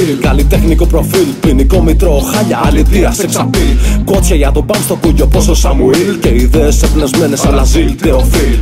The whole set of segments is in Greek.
Β' στυλ, καλλιτεχνικό προφίλ. Ποινικό μητρό, χάλια, αλητία, σεξαπίλ. Κότσια για το μπαμ στο κούγιο, πόσο Σαμουήλ. Και ιδέες επνεσμένε, αλλά ζήλ, τεοφίλ.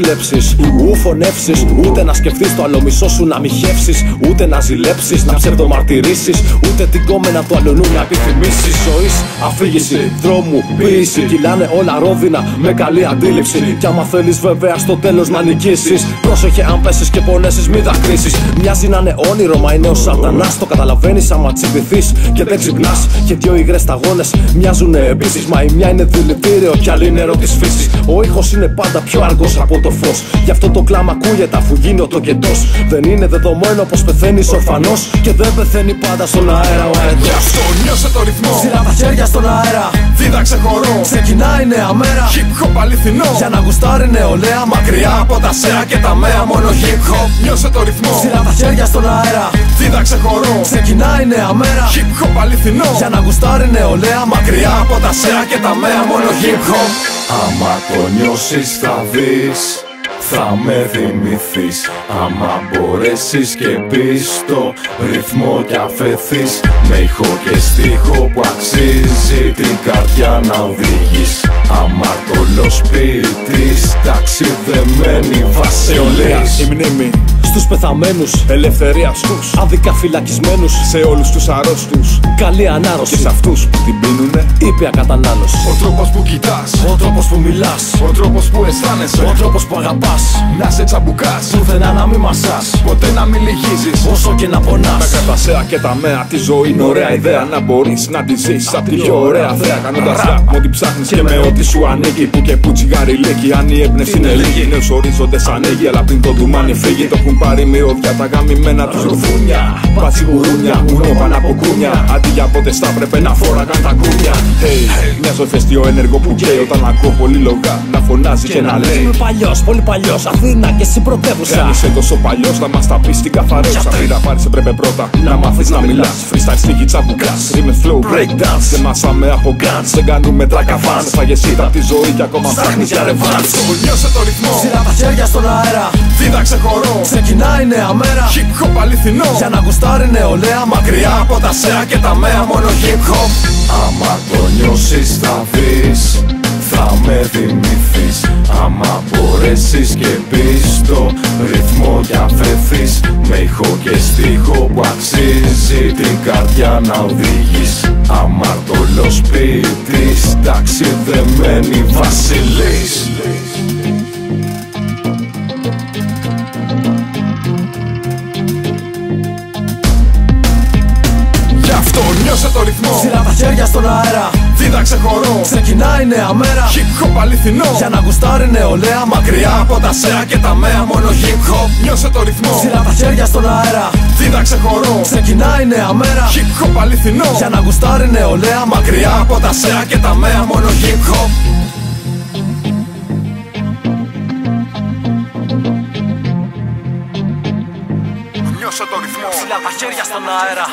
Ου κλέψεις, ου φωνεύσει. Ούτε να σκεφτείς το άλλο μισό σου να μοιχεύσει. Ούτε να ζηλέψεις, να ψευδομαρτυρήσεις. Ούτε την κόμενα του αλλονού να επιθυμήσεις. Ζωής, αφήγηση, δρόμου, ποιήση. Κυλάνε όλα ρόδινα με καλή αντίληψη. Κι άμα θέλεις βέβαια στο τέλος να νικήσεις. Πρόσεχε αν πέσεις και πονέσεις, μην δακρύσει. Μοιάζει να είναι όνειρο, μα είναι ο σατανάς. Το καταλαβαίνεις άμα τσιμπηθείς και δεν ξυπνάς. Και δύο υγρές σταγόνες μοιάζουν επίσης. Μα η μια είναι δηλητήριο κι άλλη νερό τη φύσης. Ο ήχος είναι πάντα πιο αργός από το φως. Γι' αυτό το κλάμα ακούγεται αφού γίνει ο τοκετός. Δεν είναι δεδομένο πως πεθαίνει ορφανός. Και δεν πεθαίνει πάντα στον αέρα ο αετό. Γι' αυτό νιώσε το ρυθμό. Σειρά τα χέρια στον αέρα. Δίδαξε χορό. Ξεκινάει νέα μέρα. Hip hop αληθινό. Για να γουστάρει νεολαία Μακριά από τα σέα και τα μέα, μόνο hip hop. Νιώσε το ρυθμό. Σειρά τα χέρια στον αέρα. Δίδαξε χορό. Ξεκινάει νέα μέρα. Hip hop αληθινό. Για να γουστάρει νεολαία Μακριά από τα σέα και τα μέα, μόνο hip hop. Άμα το νιώσεις θα δεις θα με θυμηθείς Άμα μπορέσεις και πεις το ρυθμό κι αφαιθείς. Με ηχό και στίχο που αξίζει την καρδιά να οδηγείς Αμαρτωλό σπίτης ταξιδεμένη βασιλής Η μνήμη στους πεθαμένους Ελευθερίας στους Άδικα φυλακισμένους Σε όλους τους αρρώστους. Καλή ανάρρωση. Και σε αυτούς που την πίνουνε. Ήπια κατανάλωση. Ο τρόπος που κοιτάς. Ο τρόπος που μιλάς. Ο τρόπος που αισθάνεσαι. Ο τρόπος που αγαπάς. Να σε τσαμπουκάς. Πουθενά να μην μασάς. Ποτέ να μην λυγίζεις. Όσο και να πονάς. Τα κατασέα και τα μέα τη ζωή είναι ωραία ιδέα. Να μπορείς να τη ζεις. Απ' τη πιο ωραία θέα Κάνοντας rap με ό,τι ψάχνεις και με ό,τι σου ανήκει Που και που τσιγάρι λύκει. Αν η έμπνευση είναι λίγη Νέους ορίζοντες ανοίγει Αλλά πριν το ντουμάνι φύγει Το έχουν πάρει μυρωδιά τα γαμημένα τους ρουθούνια Πάτσι γουρούνια, ουνό πάνω από κούνια. Αντί για πότε στα πρέπει να φόραγαν τα κούνια. Hey, μια ηφαιστείο ενεργό που καίει. Όταν ακούω πολύ λογά να φωνάζει και να λέει. Είμαι παλιός, πολύ παλιός Αθήνα και εσύ πρωτεύουσα. Εάν είσαι τόσο παλιός θα μας τα πεις την καθαρέουσα. Πριν να πάρεις έπρεπε πρώτα να μάθεις να μιλάς. Freestyle στίχη τσαμπουκάς, ρίμες flow break dance Δεν μασάμε από guns, δεν κάνουμε τράκα fans. Φάγες hit απ' τη ζωή και ακόμα ψάχνεις για ρεβάνς Νιώσε το ρυθμό, Σειρά τα χέρια στον αέρα. Δίδαξε χορό. Ξεκινάει νέα μέρα. Hip hop αληθινό. Για να γουστάρει νεολαία Μακριά από τα σέα και τα μέα μόνο hip hop. Άμα το νιώσεις θα δεις. Θα με θυμηθείς. Άμα μπορέσεις και πεις το ρυθμό κι αφαιθείς Με ηχό και στίχο που αξίζει την καρδιά να οδηγείς Αμαρτωλός σπίτης ταξιδεμένη βασιλής νιώσε το ρυθμό. Σειρά τα χέρια στον αέρα. Δίδαξε χορό. Ξεκινάει νέα μέρα. Hip hop αληθινό. Για να γουστάρει νεολαία Μακριά από τα σέα και τα μέα. Μόνο hip hop. Νιώσε το ρυθμό. Σειρά τα χέρια στον αέρα. Δίδαξε χορό. Ξεκινάει νέα μέρα. Hip hop αληθινό. Για να γουστάρει νεολαία Μακριά από τα σέα και τα μέα. Μόνο hip hop. Νιώσε το ρυθμό. Σειρά τα χέρια στον αέρα